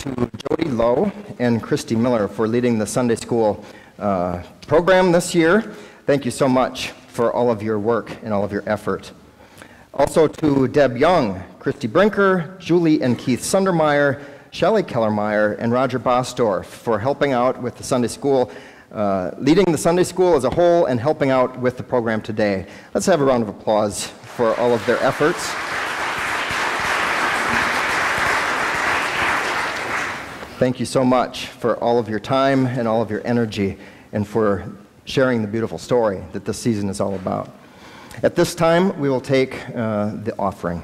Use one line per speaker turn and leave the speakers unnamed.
to Jody Lowe and Christy Miller for leading the Sunday School uh, program this year. Thank you so much for all of your work and all of your effort. Also to Deb Young, Christy Brinker, Julie and Keith Sundermeyer, Shelley Kellermeyer, and Roger Bosdorf for helping out with the Sunday School, uh, leading the Sunday School as a whole and helping out with the program today. Let's have a round of applause for all of their efforts. Thank you so much for all of your time and all of your energy and for sharing the beautiful story that this season is all about. At this time, we will take uh, the offering.